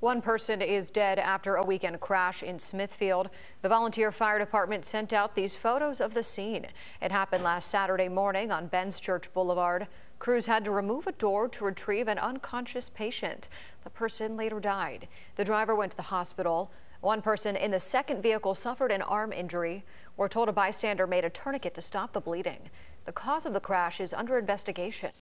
One person is dead after a weekend crash in Smithfield. The volunteer fire department sent out these photos of the scene. It happened last Saturday morning on Benns Church Boulevard. Crews had to remove a door to retrieve an unconscious patient. The person later died. The driver went to the hospital. One person in the second vehicle suffered an arm injury. We're told a bystander made a tourniquet to stop the bleeding. The cause of the crash is under investigation.